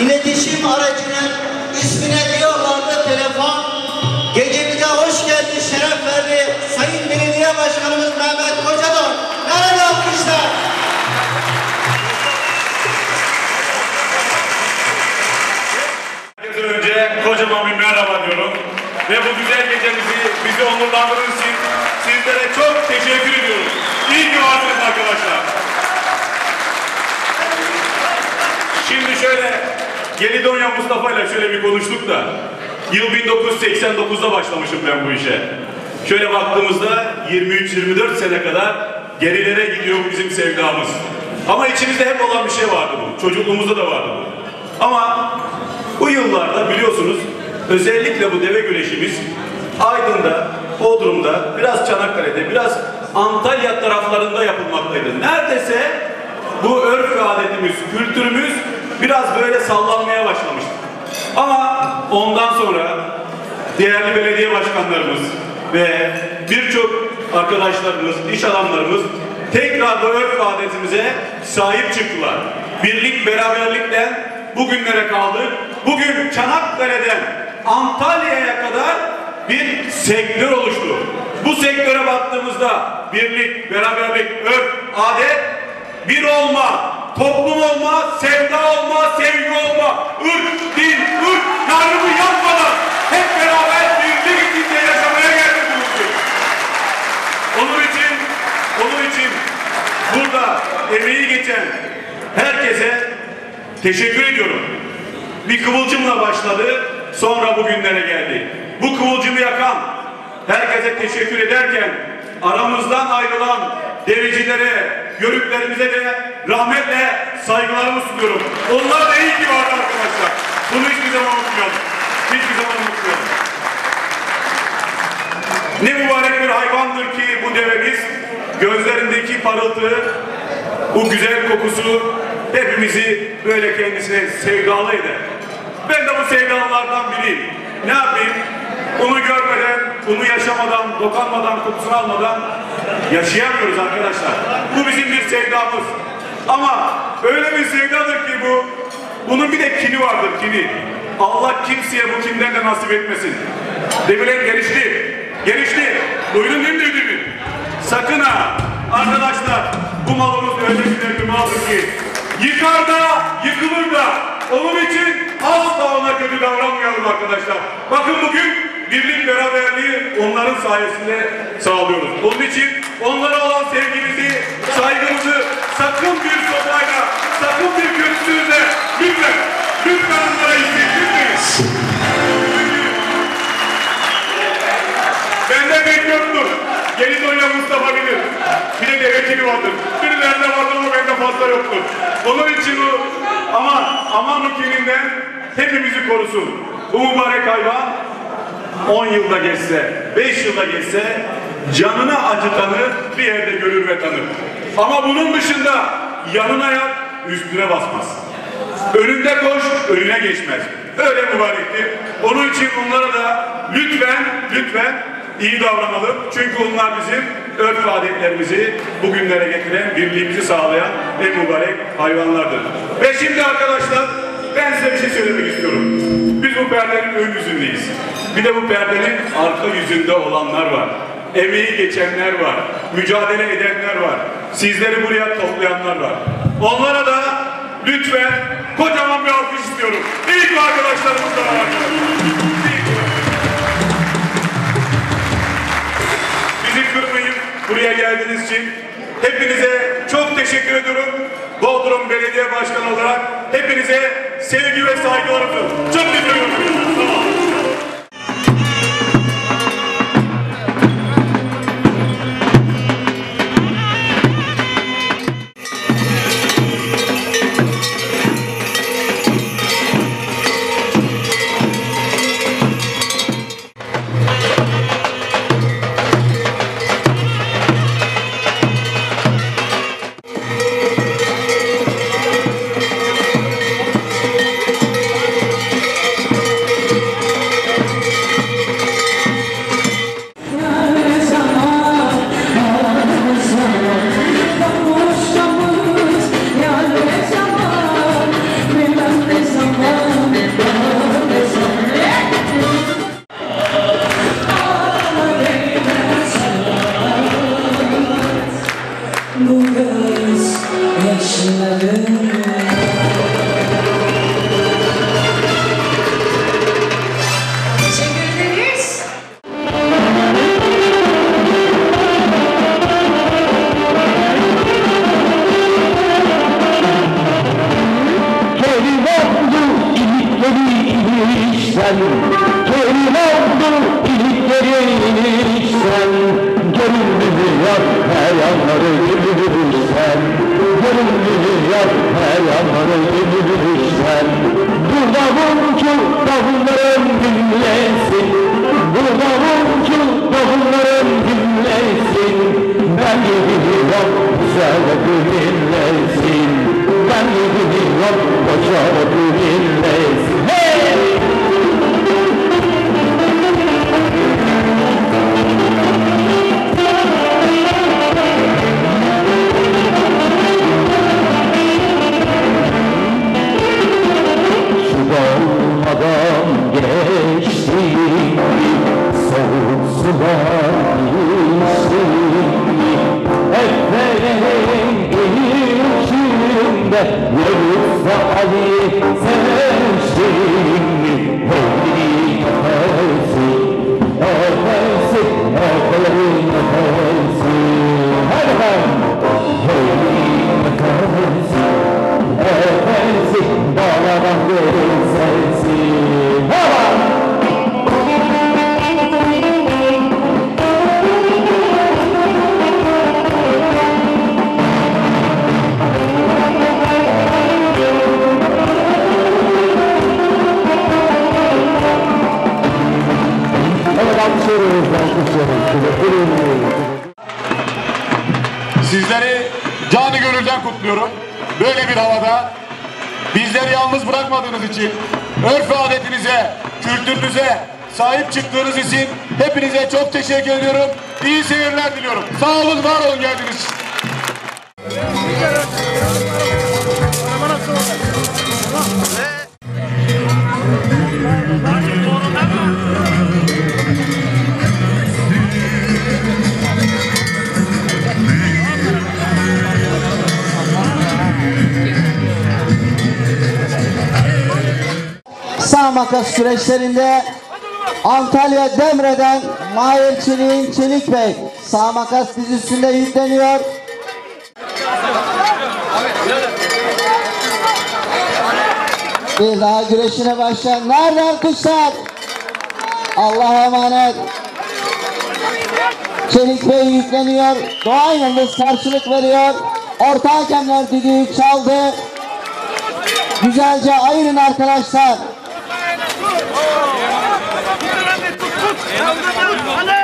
İletişim aracının ismine diyorlardı telefon. Gecemize hoş geldi, şöyle Gelidonya Mustafa ile şöyle bir konuştuk da yıl 1989'da başlamışım ben bu işe. Şöyle baktığımızda 23-24 sene kadar gerilere gidiyor bizim sevdamız. Ama içimizde hep olan bir şey vardı bu. Çocukluğumuzda da vardı bu. Ama bu yıllarda biliyorsunuz özellikle bu deve güreşimiz Aydın'da, Bodrum'da, biraz Çanakkale'de, biraz Antalya taraflarında yapılmaktaydı. Neredeyse bu örf ve adetimiz, kültürümüz biraz böyle sallanmaya başlamıştı. Ama ondan sonra değerli belediye başkanlarımız ve birçok arkadaşlarımız, iş adamlarımız tekrar bu örf adetimize sahip çıktılar. Birlik, beraberlikten bugünlere kaldık. Bugün Çanakkale'den Antalya'ya kadar bir sektör oluştu. Bu sektöre baktığımızda birlik, beraberlik, örf, adet bir olma, toplum olma, sevda olma, sevgi olma, ırk, din, ırk, yarımı yapmadan hep beraber birlik içinde yaşamaya geldik. Onun için, onun için burada emeği geçen herkese teşekkür ediyorum. Bir kıvılcımla başladı, sonra bugünlere geldi. Bu kıvılcımı yakan herkese teşekkür ederken aramızdan ayrılan devicilere, yörüklerimize de rahmetle saygılarımı sunuyorum. Onlar da iyi ki vardı arkadaşlar. Bunu hiçbir zaman unutmayalım. Hiçbir zaman unutmayalım. Ne mübarek bir hayvandır ki bu devemiz. Gözlerindeki parıltı, bu güzel kokusu hepimizi böyle kendisine sevdalı eder. Ben de bu sevdalılardan biriyim. Ne yapayım? Bunu yaşamadan, dokanmadan, kokusunu almadan yaşayamıyoruz arkadaşlar. Bu bizim bir sevdamız. Ama öyle bir sevdadır ki bu, bunun bir de kini vardır, kini. Allah kimseye bu kinden de nasip etmesin. Demirel gelişti, gelişti. Duydun değil mi dediğimi? Sakın ha, arkadaşlar, bu malımız öyle bir maldır ki, yıkar da, yıkılır da, onun için asla ona kötü davranmayalım arkadaşlar. Bakın bugün birlik beraberliği onların sayesinde sağlıyoruz. Onun için onlara olan sevgimizi, saygımızı sakın bir sopayla, sakın bir kötü sözle lütfen, lütfen onlara hissettirmeyin. Bende pek yoktur. Gelidonya Mustafa bilir. Bir de devletini vardır. Birilerinde vardır ama bende fazla yoktur. Onun için o aman, aman kininden hepimizi korusun. Bu mübarek hayvan 10 yılda geçse, 5 yılda geçse canını acıtanı bir yerde görür ve tanır. Ama bunun dışında yanına yat, üstüne basmaz. Önünde koş, önüne geçmez. Öyle mübarektir. Onun için onlara da lütfen, lütfen iyi davranalım. Çünkü onlar bizim örf adetlerimizi bugünlere getiren, birliğimizi sağlayan en mübarek hayvanlardır. Ve şimdi arkadaşlar ben size bir şey söylemek istiyorum. Biz bu perdenin ön yüzündeyiz. Bir de bu perdenin arka yüzünde olanlar var. Emeği geçenler var. Mücadele edenler var. Sizleri buraya toplayanlar var. Onlara da lütfen kocaman bir alkış istiyorum. İyi ki arkadaşlarımız da var. İyi ki. Bizi kırmayıp buraya geldiğiniz için hepinize çok teşekkür ediyorum. Bodrum Belediye Başkanı olarak hepinize sevgi ve saygılarımı çok teşekkür ediyorum. İlişsen Kerim oldu ilikleri ilişsen Gönlümü yak her yanları yürürsen Gönlümü yak her yanları yürürsen Burada buncu davulların dinlesin. Burada buncu davulların dinlesin. Ben gibi yok güzel dinlesin. Ben gibi yok koca dinlesin Efelerin içinde Yoksa Ali sevsin Sizleri canı gönülden kutluyorum. Böyle bir havada bizleri yalnız bırakmadığınız için, örf ve adetinize, kültürünüze sahip çıktığınız için hepinize çok teşekkür ediyorum. İyi seyirler diliyorum. Sağ olun, var olun geldiniz. Sağ makas süreçlerinde Antalya Demre'den Mahir Çelik'in Çelik Bey sağ makas dizisinde yükleniyor. Bir daha güreşine başlayan nereden kuşlar? Allah'a emanet. Çelik Bey yükleniyor. Doğan Yıldız karşılık veriyor. Orta hakemler düdüğü çaldı. Güzelce ayırın arkadaşlar. 하나